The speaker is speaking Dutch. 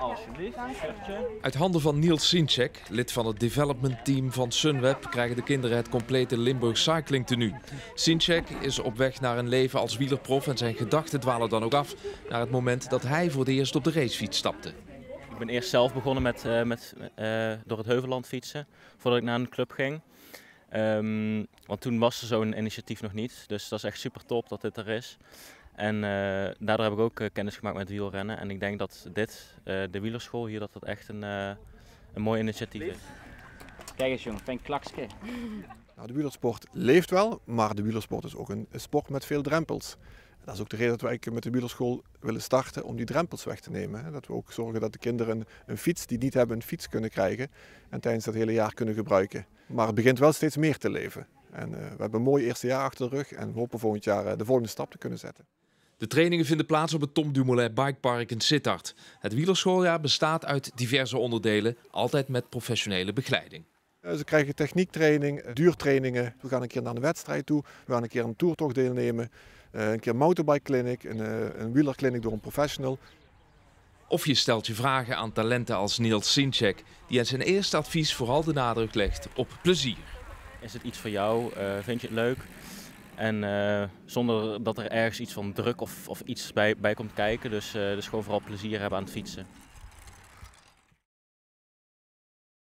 alsjeblieft. Uit handen van Niels Sincek, lid van het development team van Sunweb, krijgen de kinderen het complete Limburg Cycling tenue. Sincek is op weg naar een leven als wielerprof en zijn gedachten dwalen dan ook af naar het moment dat hij voor het eerst op de racefiets stapte. Ik ben eerst zelf begonnen met, uh, met uh, door het Heuvelland fietsen, voordat ik naar een club ging. Um, want toen was er zo'n initiatief nog niet, dus dat is echt super top dat dit er is. En uh, daardoor heb ik ook kennis gemaakt met wielrennen. En ik denk dat dit, de wielerschool hier, dat dat echt een, een mooi initiatief is. Kijk eens jongen, fijn klakske. Nou, de wielersport leeft wel, maar de wielersport is ook een, een sport met veel drempels. Dat is ook de reden dat wij met de wielerschool willen starten om die drempels weg te nemen. Dat we ook zorgen dat de kinderen een fiets die niet hebben een fiets kunnen krijgen en tijdens dat hele jaar kunnen gebruiken. Maar het begint wel steeds meer te leven. En uh, we hebben een mooi eerste jaar achter de rug en we hopen volgend jaar uh, de volgende stap te kunnen zetten. De trainingen vinden plaats op het Tom Dumoulin Bikepark in Sittard. Het wielerschooljaar bestaat uit diverse onderdelen, altijd met professionele begeleiding. Ze krijgen techniektraining, duurtrainingen. We gaan een keer naar een wedstrijd toe, we gaan een keer een toertocht deelnemen. Uh, een keer een motorbike clinic, een, uh, een wielerclinic door een professional. Of je stelt je vragen aan talenten als Niels Sincek, die in zijn eerste advies vooral de nadruk legt op plezier. Is het iets voor jou? Uh, vind je het leuk? En uh, zonder dat er ergens iets van druk of, of iets bij, bij komt kijken. Dus, uh, dus gewoon vooral plezier hebben aan het fietsen.